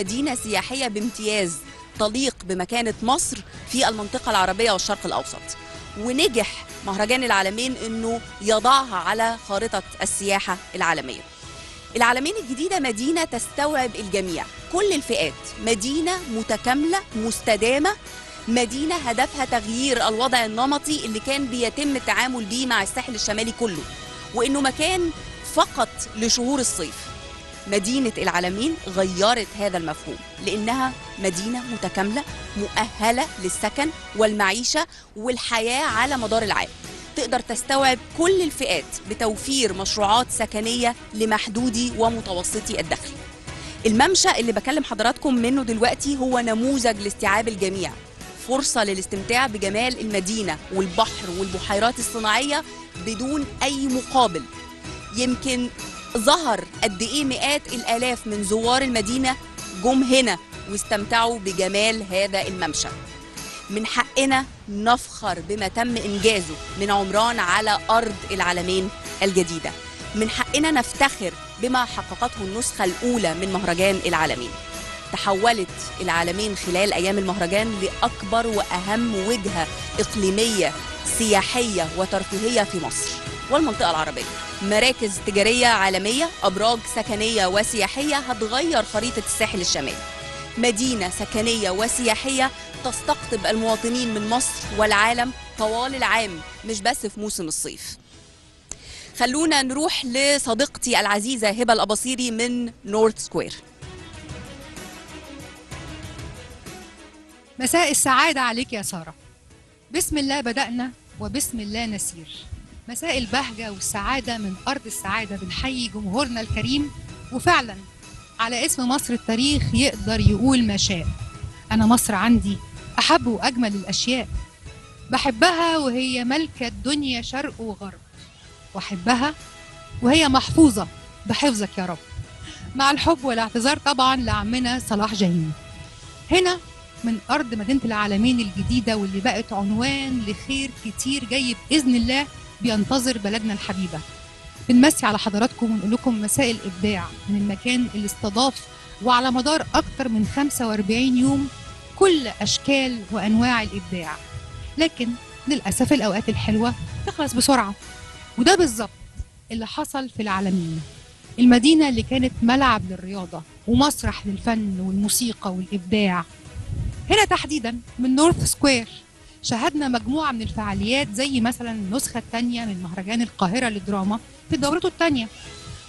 مدينة سياحية بامتياز تليق بمكانة مصر في المنطقة العربية والشرق الأوسط. ونجح مهرجان العالمين أنه يضعها على خارطة السياحة العالمية. العالمين الجديدة مدينة تستوعب الجميع. كل الفئات مدينة متكاملة مستدامة مدينة هدفها تغيير الوضع النمطي اللي كان بيتم التعامل بيه مع الساحل الشمالي كله وإنه مكان فقط لشهور الصيف. مدينة العالمين غيرت هذا المفهوم لأنها مدينة متكاملة مؤهلة للسكن والمعيشة والحياة على مدار العام تقدر تستوعب كل الفئات بتوفير مشروعات سكنية لمحدودي ومتوسطي الدخل. الممشى اللي بكلم حضراتكم منه دلوقتي هو نموذج لاستيعاب الجميع. فرصة للاستمتاع بجمال المدينة والبحر والبحيرات الصناعية بدون أي مقابل. يمكن ظهر قد إيه مئات الآلاف من زوار المدينة جم هنا واستمتعوا بجمال هذا الممشى. من حقنا نفخر بما تم إنجازه من عمران على أرض العالمين الجديدة. من حقنا نفتخر بما حققته النسخة الأولى من مهرجان العالمين. تحولت العالمين خلال أيام المهرجان لأكبر وأهم وجهة إقليمية سياحية وترفيهية في مصر. والمنطقة العربية. مراكز تجارية عالمية أبراج سكنية وسياحية هتغير خريطة الساحل الشمالي. مدينة سكنية وسياحية تستقطب المواطنين من مصر والعالم طوال العام مش بس في موسم الصيف. خلونا نروح لصديقتي العزيزة هبة الأباصيري من نورث سكوير مساء السعادة عليك يا سارة. بسم الله بدأنا وبسم الله نسير. مساء البهجة والسعادة من أرض السعادة بنحيي جمهورنا الكريم. وفعلا على اسم مصر التاريخ يقدر يقول ما شاء. أنا مصر عندي أحب وأجمل الأشياء. بحبها وهي ملكة الدنيا شرق وغرب. وأحبها وهي محفوظة بحفظك يا رب. مع الحب والاعتذار طبعا لعمنا صلاح جاهين. هنا من أرض مدينة العالمين الجديدة واللي بقت عنوان لخير كتير جاي بإذن الله. بينتظر بلدنا الحبيبة. بنمسي على حضراتكم ونقول لكم مساء الإبداع من المكان اللي استضاف وعلى مدار أكتر من 45 يوم كل أشكال وأنواع الإبداع. لكن للأسف الأوقات الحلوة تخلص بسرعة. وده بالظبط اللي حصل في العالمين. المدينة اللي كانت ملعب للرياضة ومسرح للفن والموسيقى والإبداع. هنا تحديدا من نورث سكوير شاهدنا مجموعة من الفعاليات زي مثلا النسخة الثانية من مهرجان القاهرة للدراما في دورته الثانية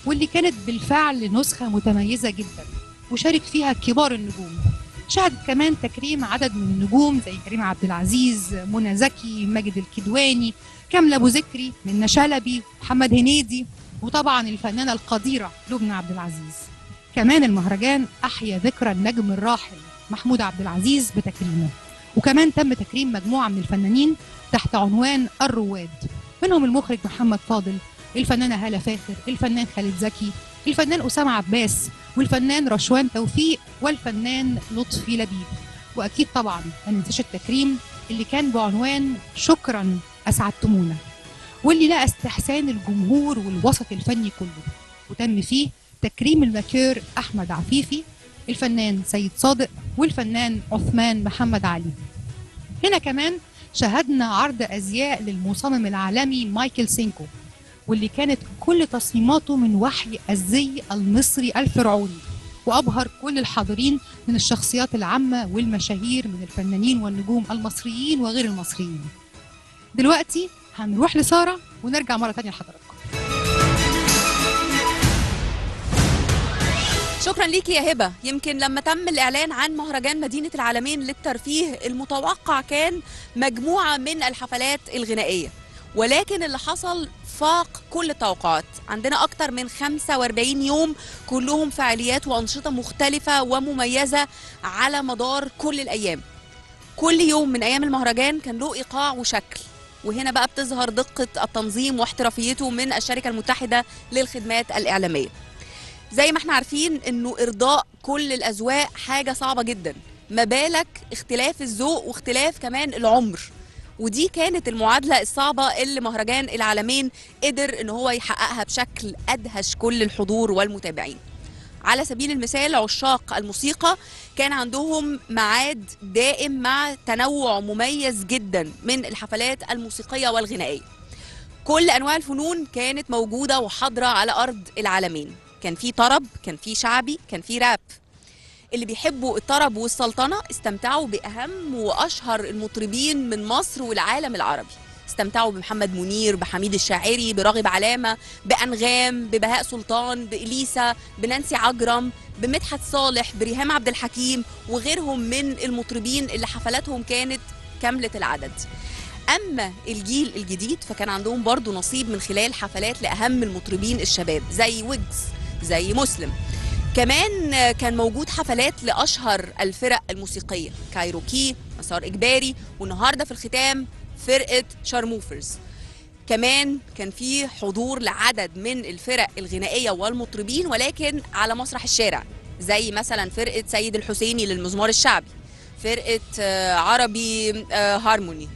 واللي كانت بالفعل نسخة متميزة جدا وشارك فيها كبار النجوم. شهدت كمان تكريم عدد من النجوم زي كريم عبد العزيز منى زكي ماجد الكدواني كاملة أبو ذكري منى شلبي محمد هنيدي وطبعا الفنانة القديرة لبنى عبد العزيز. كمان المهرجان أحيا ذكرى النجم الراحل محمود عبد العزيز بتكريمه. وكمان تم تكريم مجموعة من الفنانين تحت عنوان الرواد. منهم المخرج محمد فاضل الفنانة هالة فاخر الفنان خالد زكي الفنان أسامة عباس والفنان رشوان توفيق والفنان لطفي لبيب. وأكيد طبعا ما ننساش التكريم اللي كان بعنوان شكرا أسعدتمونا. واللي لقى استحسان الجمهور والوسط الفني كله. وتم فيه تكريم الماكير أحمد عفيفي الفنان سيد صادق والفنان عثمان محمد علي. هنا كمان شهدنا عرض أزياء للمصمم العالمي مايكل سينكو واللي كانت كل تصميماته من وحي الزي المصري الفرعوني وأبهر كل الحاضرين من الشخصيات العامة والمشاهير من الفنانين والنجوم المصريين وغير المصريين. دلوقتي هنروح لسارة ونرجع مرة تانية لحضراتكم. شكرا ليكي يا هبة. يمكن لما تم الإعلان عن مهرجان مدينة العالمين للترفيه المتوقع كان مجموعة من الحفلات الغنائية. ولكن اللي حصل فاق كل التوقعات. عندنا أكتر من 45 يوم كلهم فعاليات وأنشطة مختلفة ومميزة على مدار كل الأيام. كل يوم من أيام المهرجان كان له إيقاع وشكل. وهنا بقى بتظهر دقة التنظيم واحترافيته من الشركة المتحدة للخدمات الإعلامية. زي ما إحنا عارفين انه ارضاء كل الاذواق حاجة صعبة جدا. ما بالك اختلاف الذوق واختلاف كمان العمر. ودي كانت المعادلة الصعبة اللي مهرجان العالمين قدر إن هو يحققها بشكل أدهش كل الحضور والمتابعين. على سبيل المثال عشاق الموسيقى كان عندهم ميعاد دائم مع تنوع مميز جدا من الحفلات الموسيقية والغنائية. كل أنواع الفنون كانت موجودة وحاضرة على أرض العالمين. كان في طرب كان في شعبي كان في راب. اللي بيحبوا الطرب والسلطنة استمتعوا بأهم وأشهر المطربين من مصر والعالم العربي. استمتعوا بمحمد منير بحميد الشاعري براغب علامة بأنغام ببهاء سلطان بإليسا بنانسي عجرم بمدحت صالح بريهام عبد الحكيم وغيرهم من المطربين اللي حفلاتهم كانت كاملة العدد. أما الجيل الجديد فكان عندهم برضو نصيب من خلال حفلات لأهم المطربين الشباب زي ويجز. زي مسلم. كمان كان موجود حفلات لأشهر الفرق الموسيقية. كايروكي مسار إجباري والنهاردة في الختام فرقة شارموفرز. كمان كان في حضور لعدد من الفرق الغنائية والمطربين ولكن على مسرح الشارع زي مثلا فرقة سيد الحسيني للمزمار الشعبي فرقة آه، عربي آه، هارموني.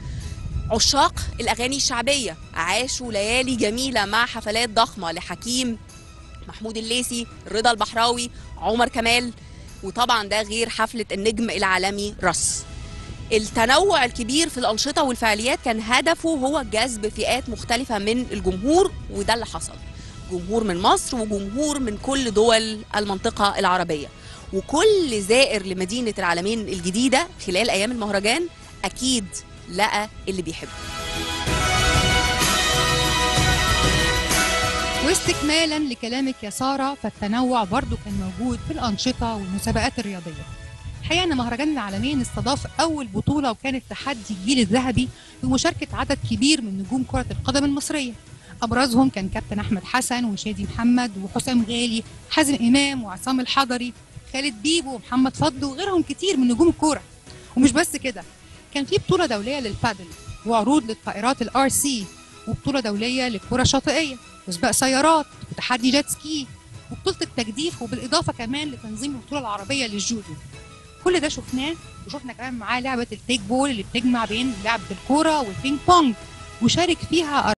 عشاق الأغاني الشعبية. عاشوا ليالي جميلة مع حفلات ضخمة لحكيم محمود الليثي رضا البحراوي عمر كمال وطبعا ده غير حفلة النجم العالمي رس التنوع الكبير في الأنشطة والفعاليات كان هدفه هو جذب فئات مختلفة من الجمهور وده اللي حصل. جمهور من مصر وجمهور من كل دول المنطقة العربية. وكل زائر لمدينة العالمين الجديدة خلال أيام المهرجان أكيد لقى اللي بيحبه. واستكمالا لكلامك يا سارة فالتنوع برضو كان موجود في الأنشطة والمسابقات الرياضية. الحقيقة أن مهرجان العلمين استضاف أول بطولة وكانت تحدي الجيل الذهبي بمشاركة عدد كبير من نجوم كرة القدم المصرية. أبرزهم كان كابتن أحمد حسن وشادي محمد وحسام غالي حازم إمام وعصام الحضري خالد بيبو ومحمد فضل وغيرهم كتير من نجوم الكورة. ومش بس كده كان في بطولة دولية للبادل وعروض للطائرات ال RC وبطولة دولية للكرة الشاطئية. وسباق سيارات وتحدي jet ski وبطولة التجديف وبالإضافة كمان لتنظيم البطولة العربية للجودو. كل ده شفناه وشفنا كمان معاه لعبة التيك بول اللي بتجمع بين لعبة الكورة والبينج بونج وشارك فيها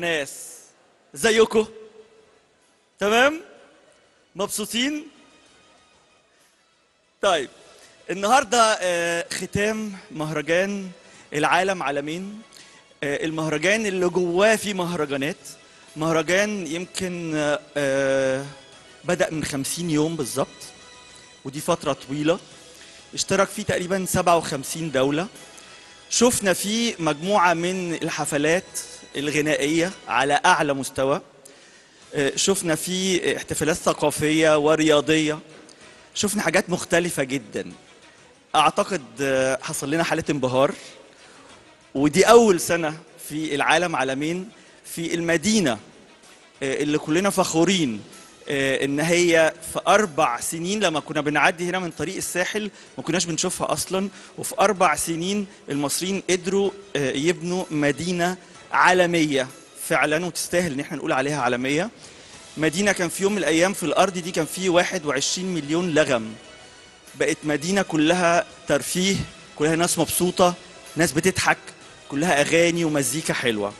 ناس زيكم تمام؟ مبسوطين؟ طيب النهارده آه، ختام مهرجان العالم عالمين آه، المهرجان اللي جواه فيه مهرجانات. مهرجان يمكن آه، بدأ من 50 يوم بالظبط ودي فترة طويلة. اشترك فيه تقريبا 57 دولة. شفنا فيه مجموعة من الحفلات الغنائية على أعلى مستوى. آه، شفنا فيه احتفالات ثقافية ورياضية. شفنا حاجات مختلفة جدا. أعتقد آه، حصل لنا حالة انبهار. ودي أول سنة في العالم عالمين في المدينة آه، اللي كلنا فخورين إن هي في أربع سنين لما كنا بنعدي هنا من طريق الساحل ما كناش بنشوفها أصلا. وفي أربع سنين المصريين قدروا يبنوا مدينة عالمية. فعلا وتستاهل إن إحنا نقول عليها عالمية. مدينة كان في يوم من الأيام في الأرض دي كان في 21 مليون لغم. بقت مدينة كلها ترفيه كلها ناس مبسوطة ناس بتضحك كلها أغاني ومزيكا حلوة.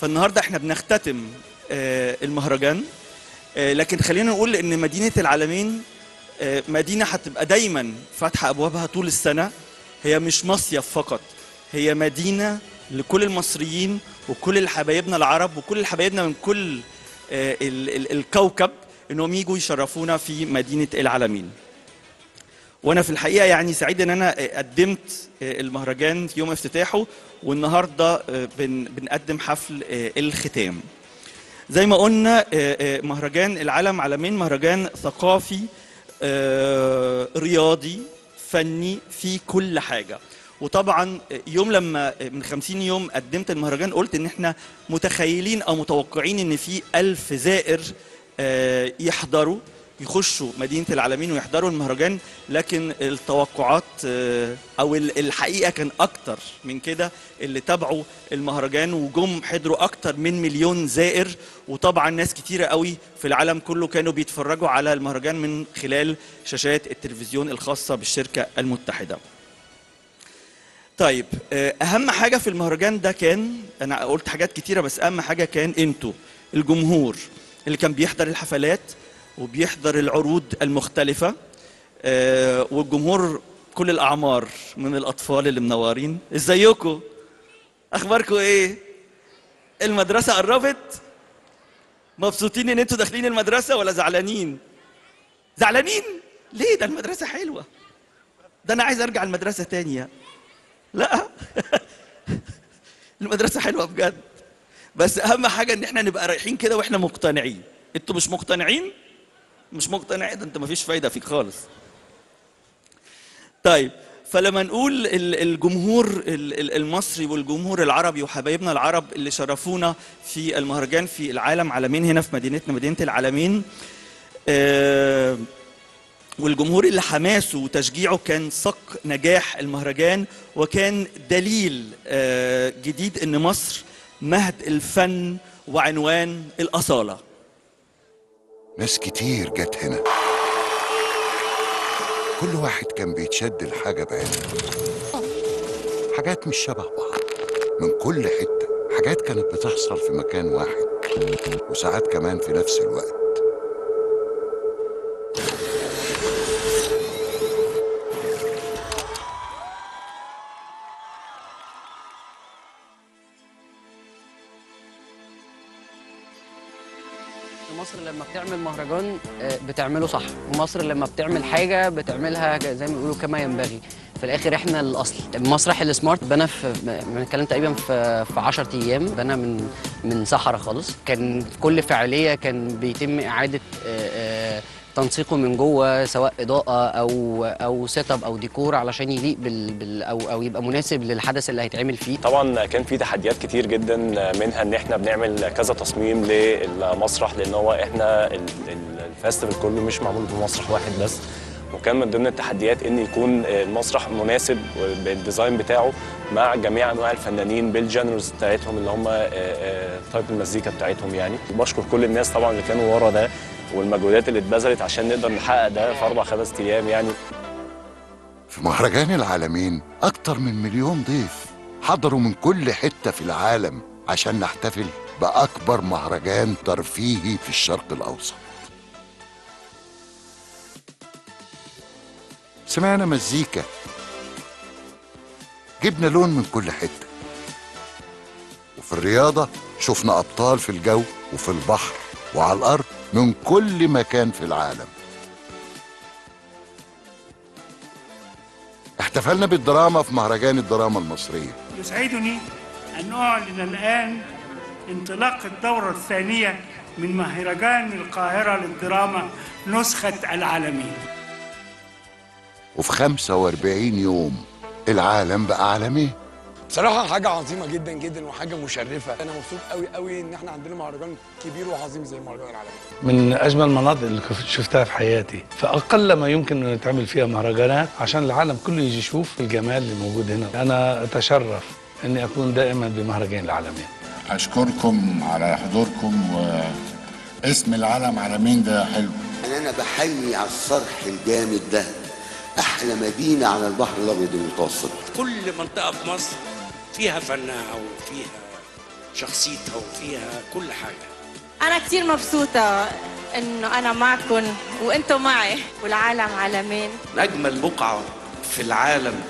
فالنهاردة إحنا بنختتم آه، المهرجان. آه، لكن خلينا نقول إن مدينة العالمين آه، مدينة هتبقى دايما فاتحة أبوابها طول السنة. هي مش مصيف فقط هي مدينة لكل المصريين وكل الحبايبنا العرب وكل الحبايبنا من كل آه، ال- ال- الكوكب إنهم يجوا يشرفونا في مدينة العالمين وأنا في الحقيقة يعني سعيد إن أنا آه، قدمت آه، المهرجان في يوم افتتاحه والنهاردة بن- بنقدم حفل الختام. زي ما قلنا مهرجان العالم عالمين مهرجان ثقافي رياضي فني في كل حاجة. وطبعا يوم لما من 50 يوم قدمت المهرجان قلت إن إحنا متخيلين أو متوقعين إن في ألف زائر آه، يحضروا يخشوا مدينة العالمين ويحضروا المهرجان لكن التوقعات آه، أو ال- الحقيقة كان أكتر من كده اللي تابعوا المهرجان وجم حضروا أكتر من مليون زائر. وطبعا ناس كتيرة قوي في العالم كله كانوا بيتفرجوا على المهرجان من خلال شاشات التلفزيون الخاصة بالشركة المتحدة. طيب آه، أهم حاجة في المهرجان ده كان أنا قلت حاجات كتيرة بس أهم حاجة كان أنتوا الجمهور اللي كان بيحضر الحفلات وبيحضر العروض المختلفة آه، والجمهور كل الأعمار من الأطفال اللي منورين. إزيكم؟ أخباركم إيه؟ المدرسة قربت؟ مبسوطين إن أنتوا داخلين المدرسة ولا زعلانين؟ زعلانين؟ ليه؟ ده المدرسة حلوة. ده أنا عايز أرجع المدرسة تانية لا. المدرسة حلوة بجد. بس أهم حاجة إن إحنا نبقى رايحين كده وإحنا مقتنعين. أنتوا مش مقتنعين؟ مش مقتنعين؟ ده أنت مفيش فايدة فيك خالص. طيب فلما نقول ال- الجمهور ال- ال- المصري والجمهور العربي وحبايبنا العرب اللي شرفونا في المهرجان في العالم عالمين هنا؟ في مدينتنا مدينة العالمين. آه والجمهور اللي حماسه وتشجيعه كان صك نجاح المهرجان وكان دليل آه، جديد إن مصر مهد الفن وعنوان الأصالة. ناس كتير جت هنا. كل واحد كان بيتشد لحاجة بعينه. حاجات مش شبه بعض. من كل حتة حاجات كانت بتحصل في مكان واحد وساعات كمان في نفس الوقت. مصر لما بتعمل مهرجان آه، بتعمله صح. ومصر لما بتعمل حاجة بتعملها زي ما بيقولوا كما ينبغي. في الآخر إحنا الأصل. مسرح ال smart بنى في بنتكلم تقريبا في في 10 أيام. بنى من من صحراء خالص. كان كل فعالية كان بيتم إعادة آه، تنسيقه من جوه سواء إضاءة أو أو setup أو ديكور علشان يليق بال, بال أو أو يبقى مناسب للحدث اللي هيتعمل فيه. طبعا كان في تحديات كتير جدا منها إن إحنا بنعمل كذا تصميم للمسرح لأن هو إحنا ال- ال- ال festival كله مش معمول بمسرح واحد بس. وكان من ضمن التحديات إن يكون المسرح مناسب بال design بتاعه مع جميع أنواع الفنانين بال genres بتاعتهم اللي هم type المزيكا بتاعتهم يعني. وبشكر كل الناس طبعا اللي كانوا ورا ده. والمجهودات اللي اتبذلت عشان نقدر نحقق ده في أربع خمس أيام يعني. في مهرجان العلمين أكتر من مليون ضيف حضروا من كل حتة في العالم عشان نحتفل بأكبر مهرجان ترفيهي في الشرق الأوسط. سمعنا مزيكا. جبنا لون من كل حتة. وفي الرياضة شفنا أبطال في الجو وفي البحر وعلى الأرض من كل مكان في العالم. احتفلنا بالدراما في مهرجان الدراما المصرية. يسعدني أن أعلن الآن انطلاق الدورة الثانية من مهرجان القاهرة للدراما نسخة العالمين. وفي 45 يوم العالم بقى عالمين بصراحة حاجة عظيمة جدا جدا وحاجة مشرفة. أنا مبسوط قوي قوي إن إحنا عندنا مهرجان كبير وعظيم زي مهرجان العالمين من أجمل المناطق اللي شفتها في حياتي. فأقل ما يمكن انه يتعمل فيها مهرجانات عشان العالم كله يجي يشوف الجمال اللي موجود هنا. أنا أتشرف إني أكون دائما بمهرجان العالمين أشكركم على حضوركم اسم العالم عالمين ده حلو. يعني أنا بحيي على الصرح الجامد ده. أحلى مدينة على البحر الأبيض المتوسط. كل منطقة في مصر فيها فنها وفيها شخصيتها وفيها كل حاجة. أنا كتير مبسوطة إنه أنا معكم وأنتم معي. والعالم عالمين. أجمل بقعة في العالم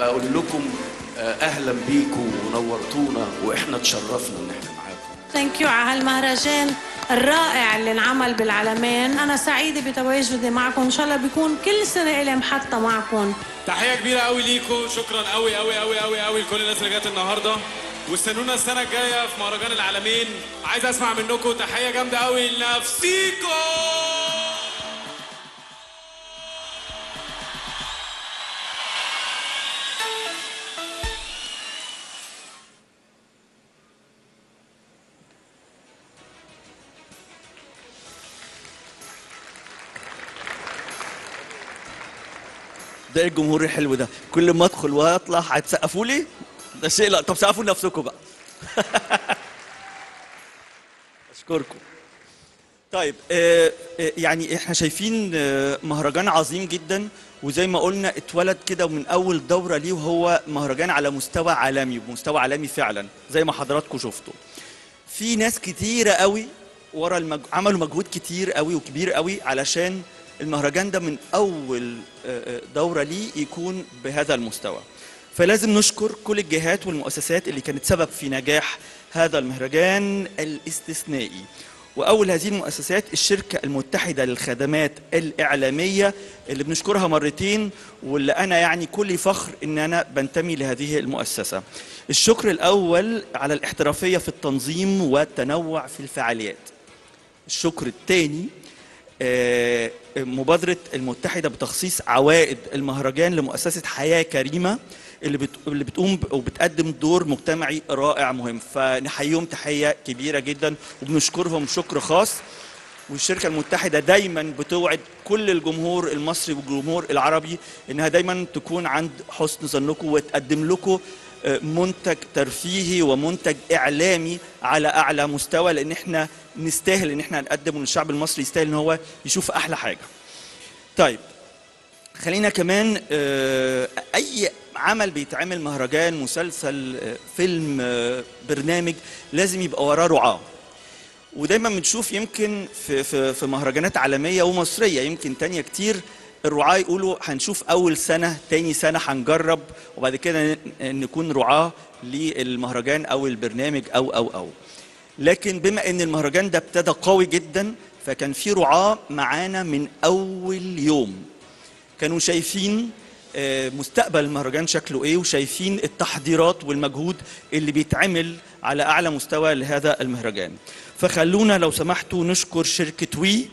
بقول لكم آه، أهلا بيكم ونورتونا وإحنا تشرفنا إن إحنا معاكم. ثانك يو على هالمهرجان الرائع اللي انعمل بالعالمين أنا سعيدة بتواجدي معكم. إن شاء الله بيكون كل سنة إلي محطة معكم. تحية كبيرة قوي ليكم. شكرا قوي قوي قوي قوي قوي لكل الناس اللي جت النهارده. واستنونا السنة الجاية في مهرجان العالمين عايز أسمع منكم تحية جامدة قوي لنفسيكم. ده الجمهور الحلو ده. كل ما أدخل وأطلع هتسقفوا لي؟ ده شيء لا. طب سقفوا لنفسكم بقى. أشكركم. طيب آه، آه، يعني إحنا شايفين آه، مهرجان عظيم جدا وزي ما قلنا اتولد كده من أول دورة ليه وهو مهرجان على مستوى عالمي بمستوى عالمي فعلا زي ما حضراتكم شفتوا. في ناس كتيرة قوي ورا المج... عملوا مجهود كتير قوي وكبير قوي علشان المهرجان ده من أول آه، آه، دورة ليه يكون بهذا المستوى. فلازم نشكر كل الجهات والمؤسسات اللي كانت سبب في نجاح هذا المهرجان الاستثنائي. وأول هذه المؤسسات الشركة المتحدة للخدمات الإعلامية اللي بنشكرها مرتين واللي أنا يعني كل فخر إن أنا بنتمي لهذه المؤسسة. الشكر الأول على الاحترافية في التنظيم والتنوع في الفعاليات. الشكر الثاني مبادرة المتحدة بتخصيص عوائد المهرجان لمؤسسة حياة كريمة اللي بت... اللي بتقوم وبتقدم دور مجتمعي رائع مهم. فنحييهم تحية كبيرة جدا وبنشكرهم شكر خاص. والشركة المتحدة دايما بتوعد كل الجمهور المصري والجمهور العربي إنها دايما تكون عند حسن ظنكم وتقدم لكم آه، منتج ترفيهي ومنتج إعلامي على أعلى مستوى لأن إحنا نستاهل إن إحنا نقدم وان الشعب المصري يستاهل إن هو يشوف أحلى حاجة. طيب خلينا كمان آه، أي عمل بيتعمل مهرجان مسلسل آه، فيلم آه، برنامج لازم يبقى وراه رعاة ودايما بنشوف يمكن في في مهرجانات عالمية ومصرية يمكن تانية كتير الرعاة يقولوا هنشوف أول سنة تاني سنة هنجرب وبعد كده نكون رعاة للمهرجان أو البرنامج أو أو أو. لكن بما إن المهرجان ده ابتدى قوي جدا فكان في رعاة معانا من أول يوم. كانوا شايفين آه، مستقبل المهرجان شكله إيه وشايفين التحضيرات والمجهود اللي بيتعمل على أعلى مستوى لهذا المهرجان. فخلونا لو سمحتوا نشكر شركة وي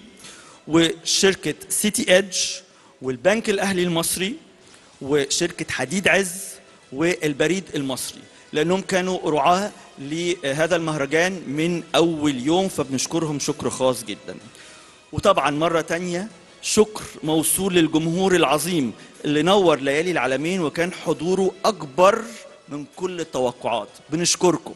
وشركة سيتي ايدج والبنك الأهلي المصري وشركة حديد عز والبريد المصري لأنهم كانوا رعاة لهذا المهرجان من أول يوم فبنشكرهم شكر خاص جدا. وطبعا مرة تانية شكر موصول للجمهور العظيم اللي نور ليالي العالمين وكان حضوره أكبر من كل التوقعات. بنشكركم.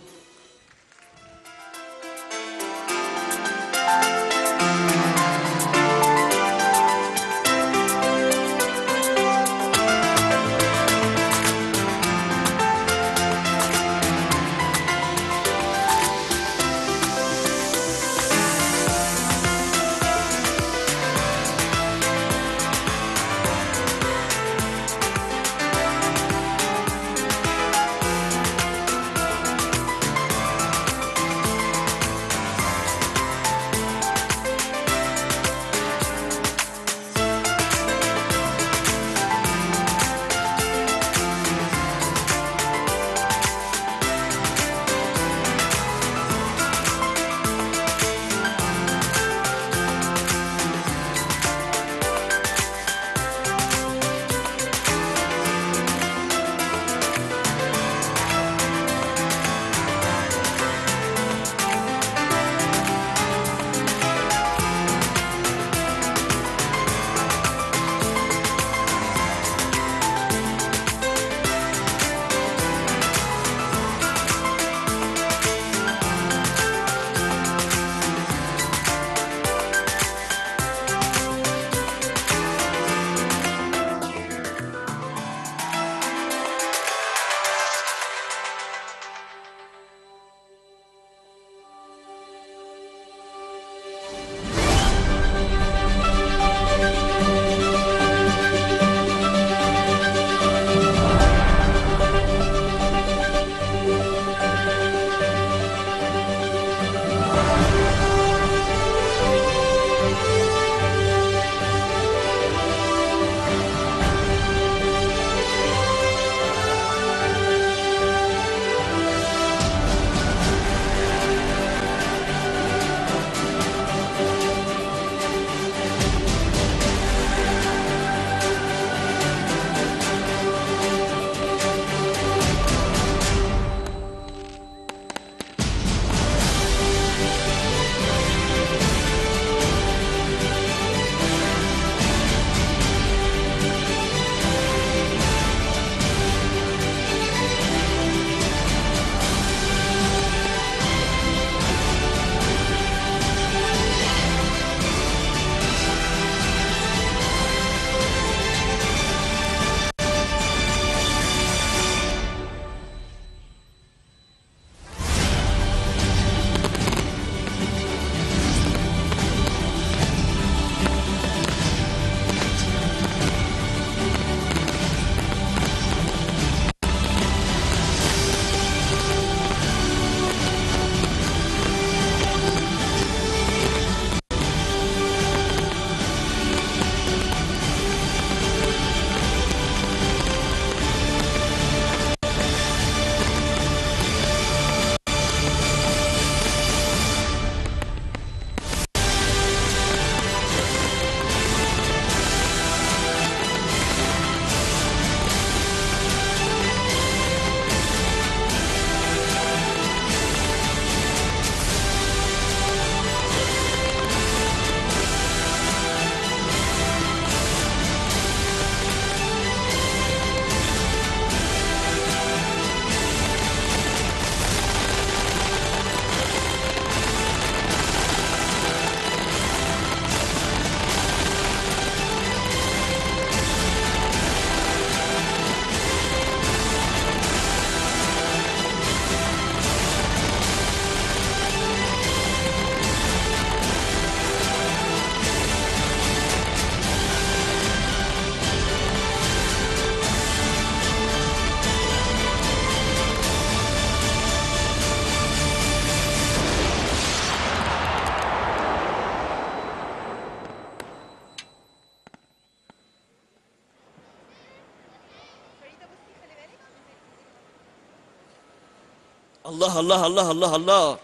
الله الله الله الله الله.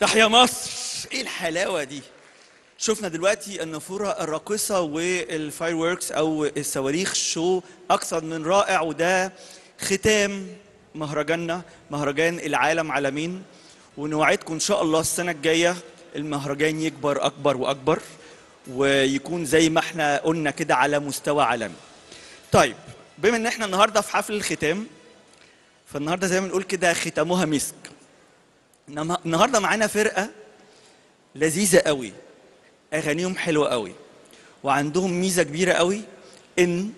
تحيا مصر. إيه الحلاوة دي؟ شفنا دلوقتي النافوره الراقصة وال fireworks أو الصواريخ show أكثر من رائع وده ختام مهرجاننا مهرجان العالم علمين ونوعدكم إن شاء الله السنة الجاية المهرجان يكبر أكبر وأكبر ويكون زي ما إحنا قلنا كده على مستوى عالمي. طيب بما إن إحنا النهارده في حفل الختام فالنهارده زي ما بنقول كده ختامها مسك. النهارده معانا فرقة لذيذة قوي. أغانيهم حلوة قوي. وعندهم ميزة كبيرة قوي إن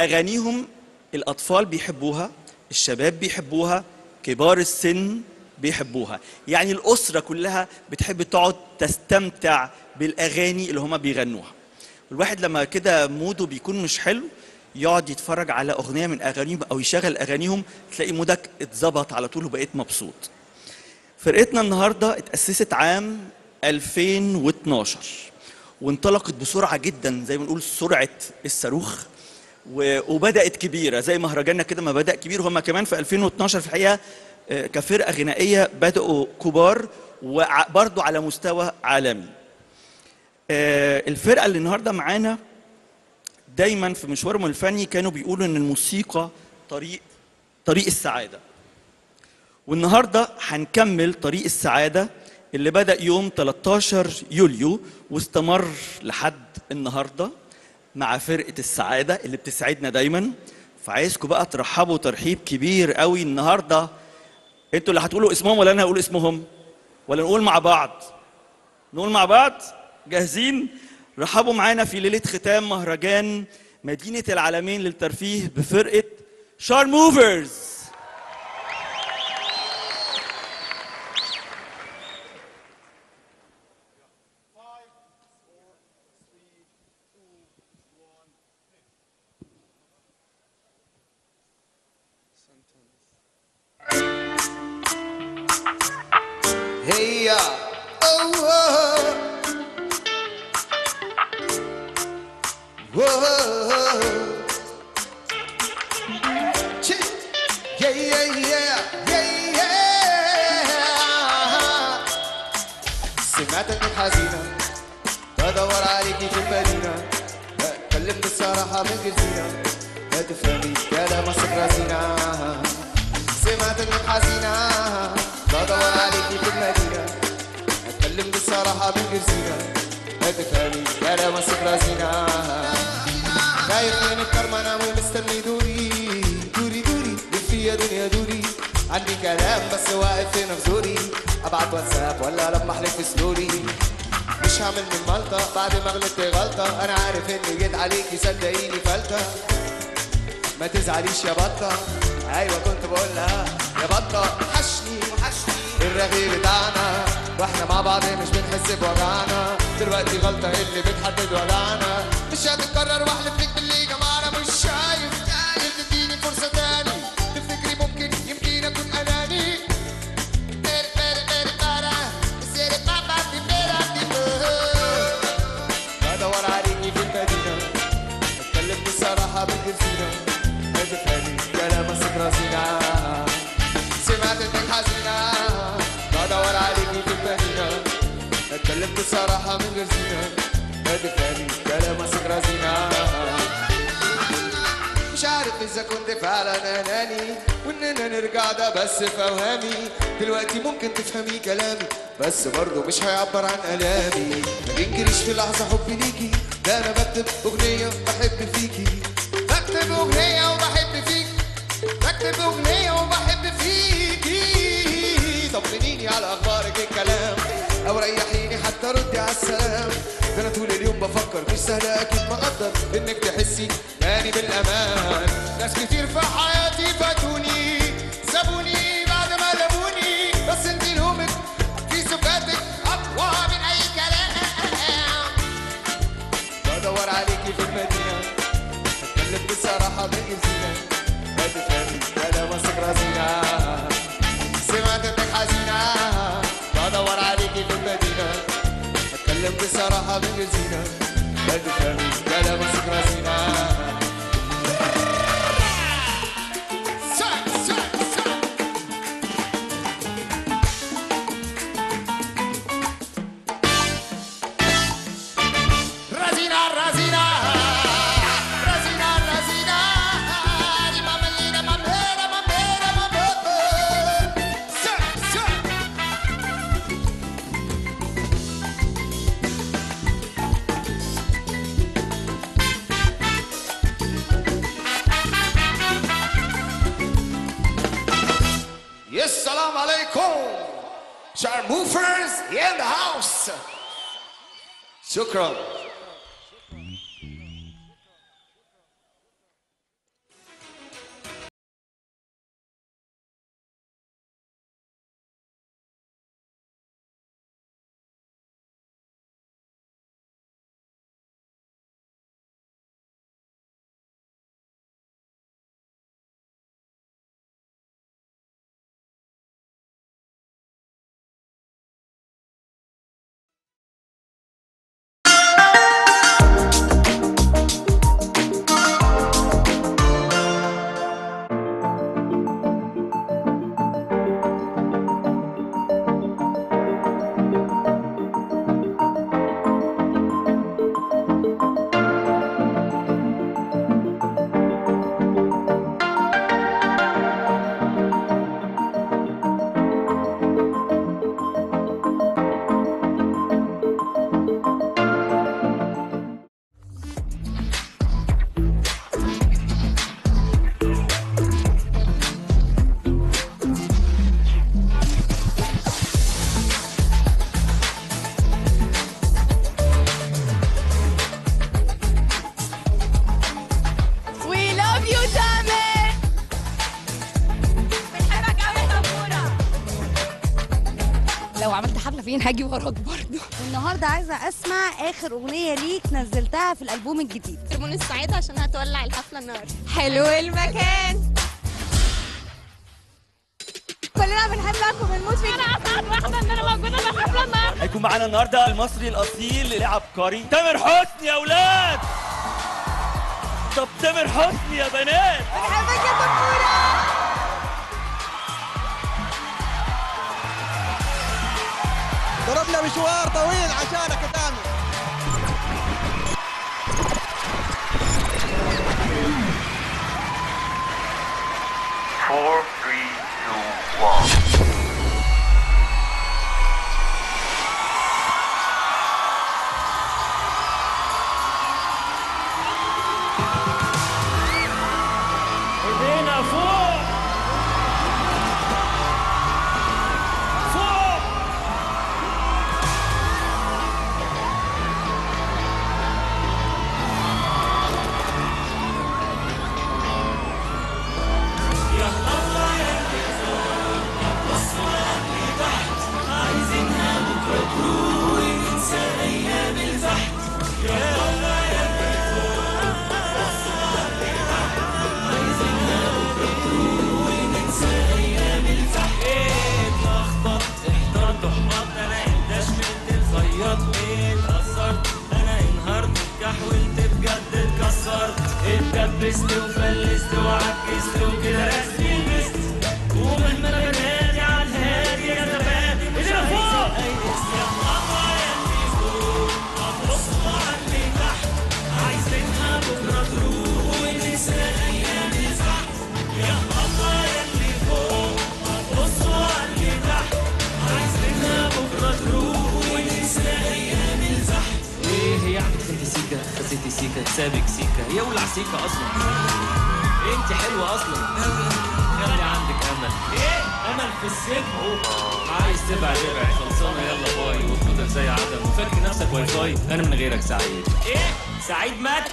أغانيهم الأطفال بيحبوها الشباب بيحبوها كبار السن بيحبوها. يعني الأسرة كلها بتحب تقعد تستمتع بالأغاني اللي هما بيغنوها. الواحد لما كده موده بيكون مش حلو يقعد يتفرج على أغنية من أغانيهم أو يشغل أغانيهم تلاقي مودك اتظبط على طول وبقيت مبسوط. فرقتنا النهارده اتأسست عام 2012 وانطلقت بسرعة جدا زي ما بنقول سرعة الصاروخ و- وبدأت كبيرة زي مهرجاننا كده ما بدأ كبير هم كمان في 2012 في الحقيقة آه، كفرقة غنائية بدأوا كبار وبرضو على مستوى عالمي. آه، الفرقة اللي النهاردة معانا دايما في مشوارهم الفني كانوا بيقولوا إن الموسيقى طريق طريق السعادة. والنهاردة هنكمل طريق السعادة اللي بدأ يوم 13 يوليو واستمر لحد النهارده مع فرقة السعادة اللي بتسعدنا دايما. فعايزكم بقى ترحبوا ترحيب كبير قوي النهارده. أنتوا اللي هتقولوا اسمهم ولا أنا هقول اسمهم؟ ولا نقول مع بعض؟ نقول مع بعض؟ جاهزين؟ رحبوا معانا في ليلة ختام مهرجان مدينة العالمين للترفيه بفرقة شار سمعت انك حزينة. بدور عليكي في المدينة بتكلم بالصراحة من زينة لا تفهمي كلام رزينة. سمعت انك حزينة. بدور عليكي في المدينة اتكلم بالصراحة من زينة لا تفهمي كلام رزينة. خايف من الكرمانة ومستني دوري. دوري دوري لفي يا دنيا دوري. عندي كلام بس واقف في نفسوري أبعت واتساب ولا لما احلف في سلوري مش هعمل من مالطة بعد ما غلطت غلطة. أنا عارف إني جيت عليكي صدقيني فلتة. ما تزعليش يا بطة. أيوه كنت بقول لها يا بطة وحشني وحشني. الرغي بتاعنا وإحنا مع بعض مش بنحس بوجعنا. دلوقتي غلطة اللي بتحدد وجعنا. مش هتتكرر واحلف لك باللي مش عارف إذا كنت فعلا أناني وإننا نرجع ده بس في اوهامي دلوقتي ممكن تفهمي كلامي بس برضه مش هيعبر عن آلامي. ما بينكرش في لحظة حبي ليكي ده أنا بكتب أغنية بحب فيكي. بكتب أغنية وبحب فيك بكتب أغنية وبحب فيكي. طمنيني على أخبارك الكلام أو ريحيني حتى ردي على السلام. ده أنا طول اليوم بفكر مش سهل أكيد مقدر انك تحسي تاني بالامان. ناس كتير في حياتي فاتوني سابوني بعد ما لموني. بس انت لومك في سكاتك أقوى من أي كلام. بدور عليكي في المدينة اتكلم بصراحة غير زينه اتكلم بصراحه من غير زينة. ما Yes, salam alaikum. Charm in the house. Shukran. هاجي وراك برضه. النهارده عايزه اسمع اخر اغنيه ليك نزلتها في الالبوم الجديد. هرمون السعيد عشان هتولع الحفلة النار حلو المكان. كلنا بنحبك وبنموت فيك. أنا اسعد واحدة إن أنا موجودة في الحفلة النهارده. هيكون معانا النهارده المصري الأصيل العبقري تامر حسني يا أولاد طب تامر حسني يا بنات. بنحبك يا تامورة ضربنا مشوار طويل عشانك يا تامر Four, three, two, one. اتدبست وفلست وعكست وكده راسي لبست ومهما سيكا سابك سيكا. هي ولع سيكا أصلا. أنت حلوة أصلا. خلي عندك أمل. إيه؟ أمل في السبع عايز تبعد ابعد خلصانة. يلا باي. وخدك زي عدم. فاكر نفسك واي فاي. أنا من غيرك سعيد. إيه؟ سعيد مات؟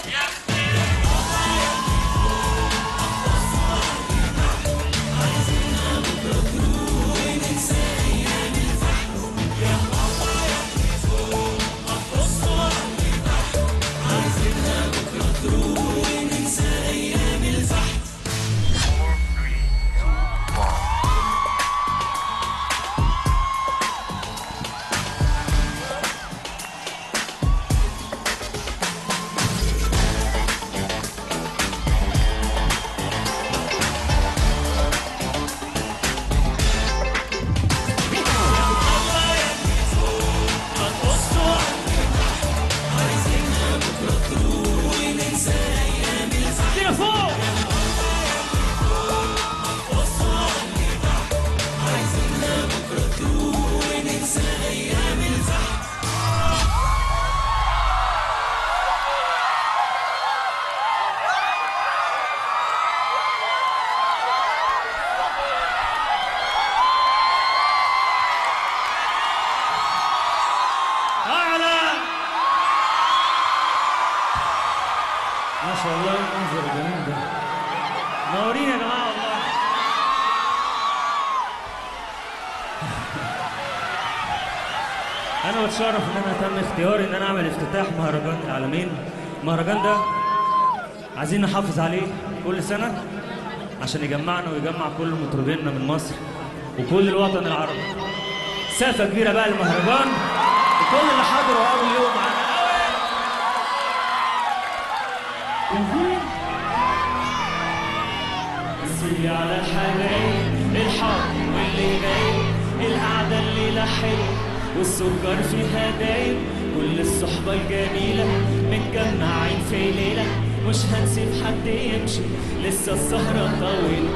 اختياري إن أنا أعمل افتتاح مهرجان العالمين. المهرجان ده عايزين نحافظ عليه كل سنة عشان يجمعنا ويجمع كل مطربينا من مصر وكل الوطن العربي. سقفه كبيرة بقى للمهرجان وكل اللي حضروا أول يوم معانا. سيدي على الحبايب الحار واللي غايب القعدة الليلة حلوة والسكر فيها دايب كل الصحبة الجميلة متجمعين في ليلة. مش هنسيب حد يمشي. لسه السهرة طويلة.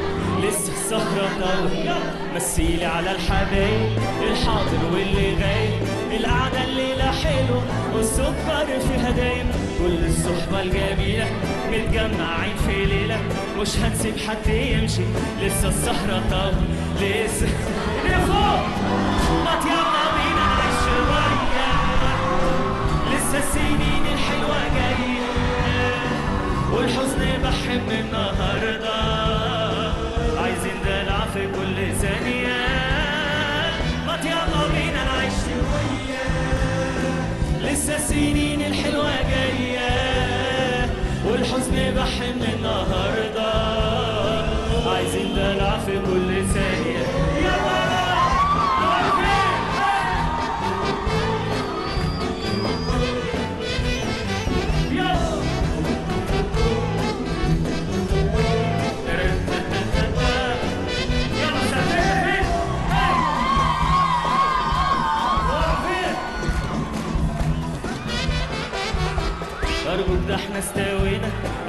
لسه السهرة طويلة. مثيلي على الحبايب الحاضر واللي غايب. القعدة الليلة حلوة والسكر فيها دايب كل الصحبة الجميلة متجمعين في ليلة. مش هنسيب حد يمشي. لسه السهرة طول لسه. لفوق ما بحب النهاردة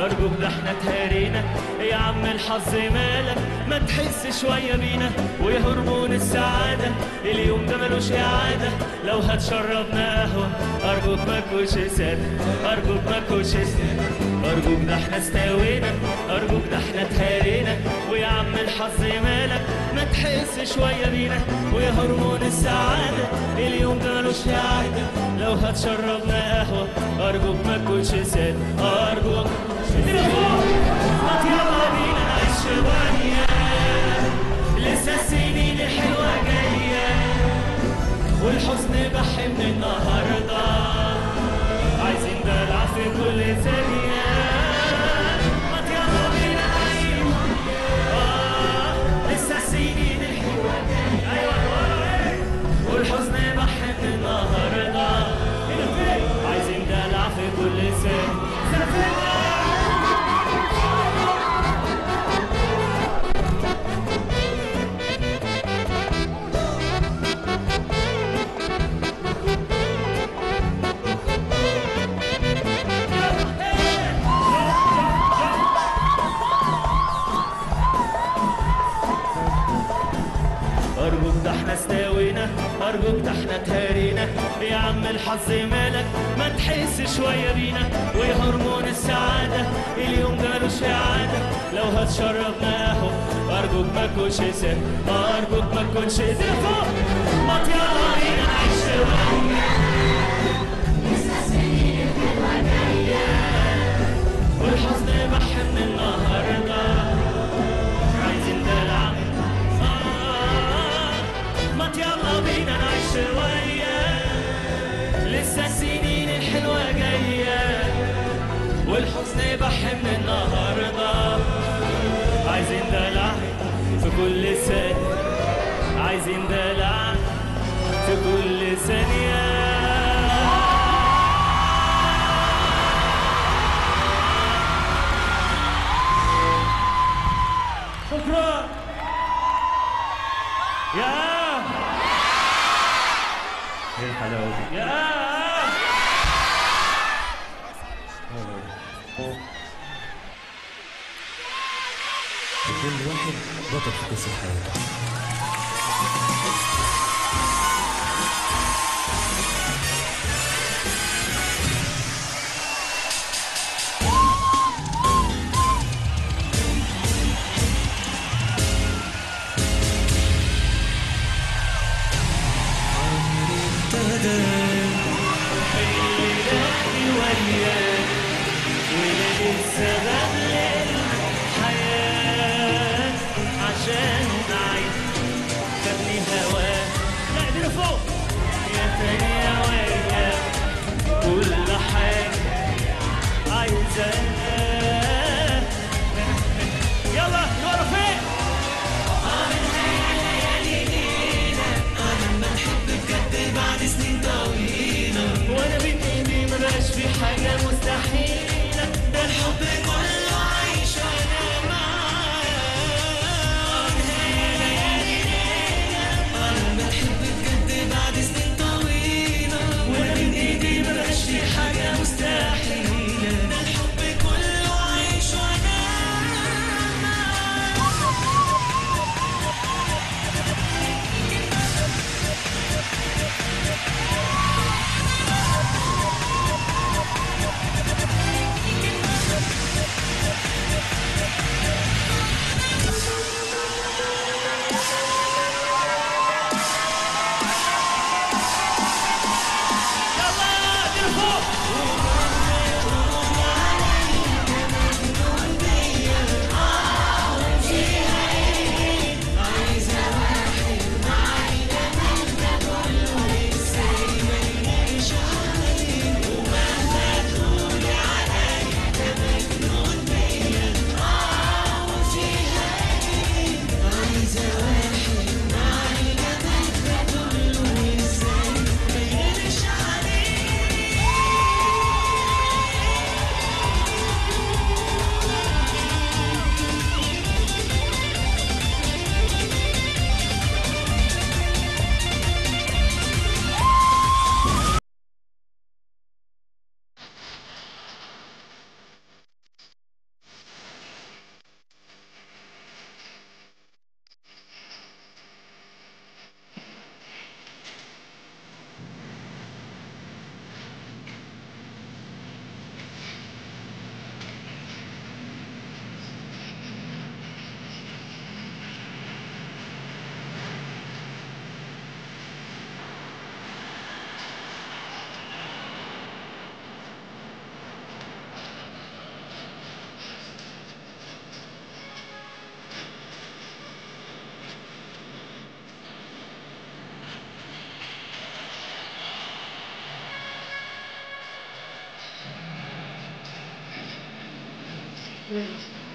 أرجوك ده إحنا تهرينا. يا عم الحظ مالك ما تحس شوية بينا. ويا هرمون السعادة اليوم ده ملوش إعادة. لو هتشربنا قهوة أرجوك ما تكونش سادة أرجوك ما تكونش سادة أرجوك ده إحنا استوينا. أرجوك ده إحنا تهرينا. ويا عم الحظ مالك ما تحس شوية بينا. ويا هرمون السعادة اليوم ده ملوش إعادة. لو هتشربنا قهوة أرجوك ما تكونش ساد أرجوك والحزن بحب النهاردة عايزين دلع في كل ثانية. إيه الحلاوه دي يا كل واحد بطل في قصة حياته كل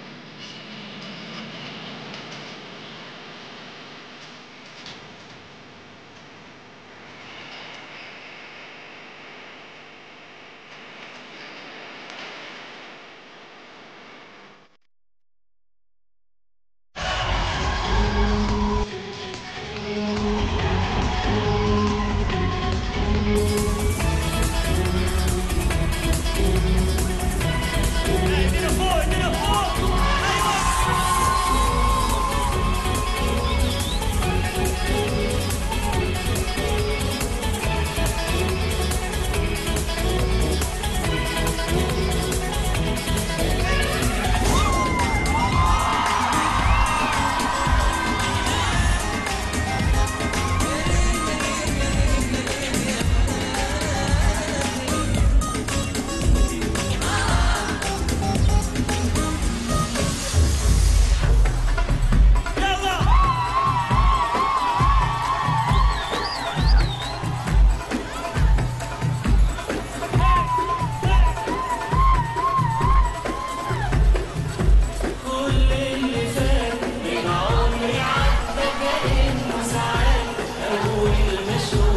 أول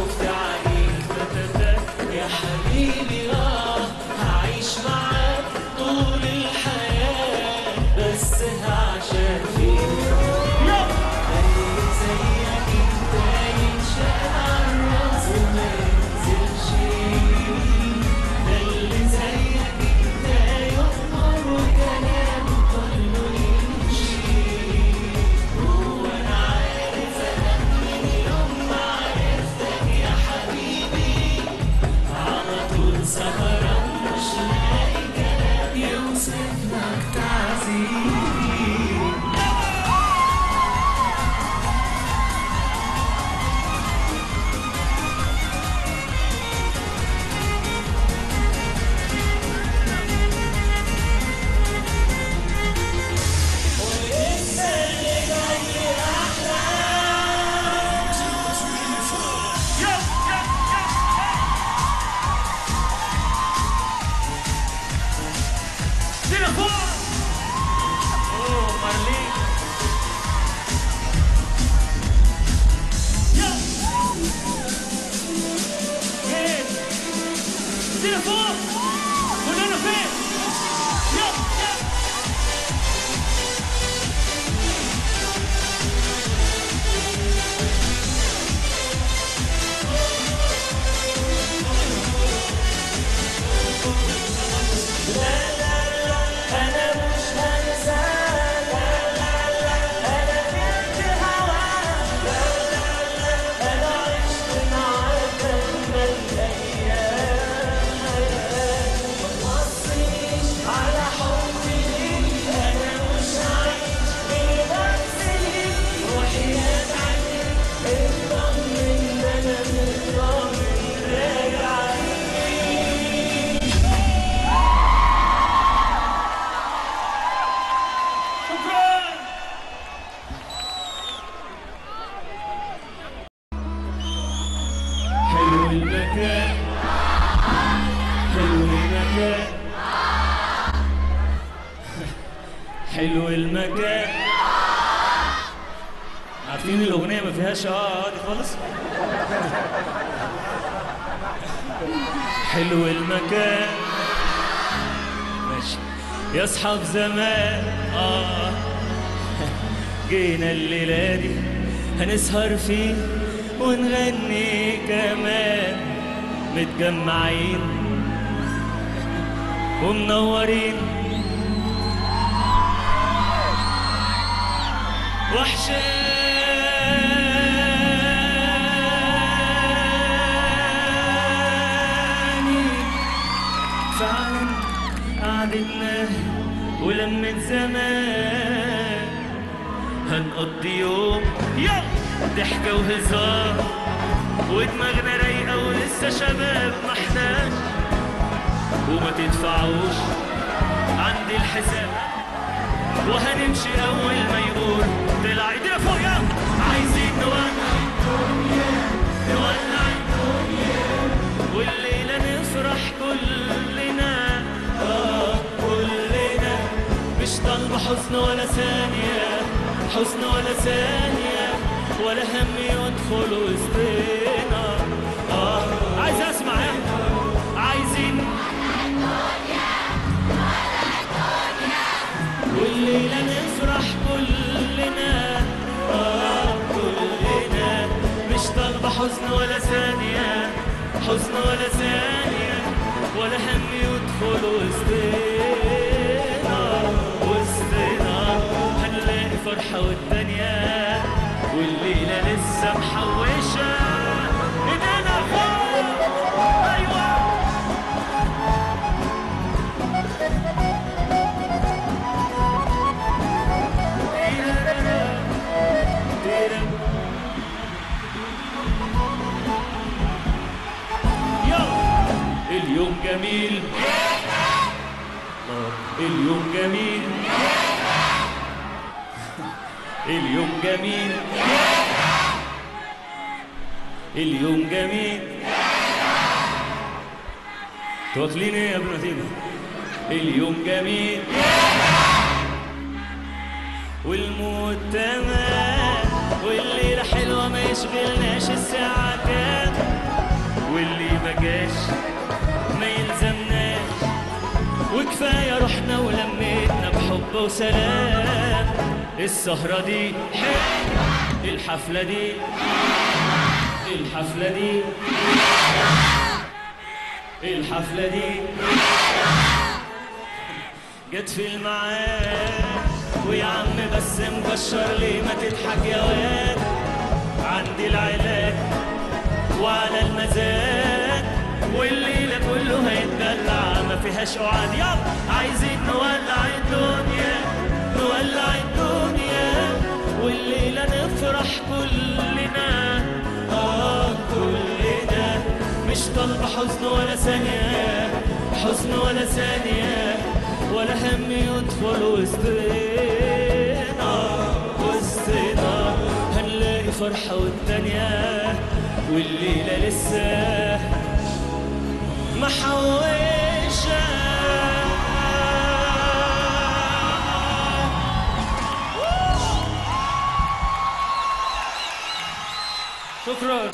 يا اصحاب زمان. آه. جينا الليلة دي هنسهر فيه ونغني كمان. متجمعين ومنورين. وحشاني. فعلا قعدتنا ولمة زمان هنقضي يوم. ضحكة وهزار. ودماغنا رايقة ولسه شباب ما احناش وما تدفعوش عندي الحساب. وهنمشي أول ما يقول طلع ايدينا فوق عايزين نولع طالبة حزن ولا ثانية حزن ولا ثانية ولا هم يدخل وسطنا آه عايز أسمع يا عايزين. والليلة نفرح كلنا آه كلنا. مش طالبة حزن ولا ثانية حزن ولا ثانية ولا هم يدخل وسطنا هنلاقي فرحة والدنيا والليلة لسه محوشة. إيدينا فوق أيوه. اليوم جميل. اليوم جميل. اليوم جميل. اليوم جميل. تواكلين إيه يا ابن نتيمة اليوم جميل. والموت تمام. والليلة حلوة ما يشغلناش الساعة كام واللي ما جاش ما يلزمناش. وكفاية رحنا ولميتنا بحب وسلام. السهرة دي حلوة الحفلة دي الحفلة دي الحفلة دي. جت في الميعاد ويا عم بس مبشر ليه ما تضحك يا واد. عندي العلاج وعلى المزاج والليلة كله هيتدلع. ما فيهاش قعاد يلا عايزين نولع الدنيا نولع الدنيا والليلة نفرح كلنا. آه كلنا. مش طالبة حزن ولا ثانية. حزن ولا ثانية. ولا هم يدخل وسطنا. وسطنا. هنلاقي فرحة والتانية. والليلة لسه محوشة شكرا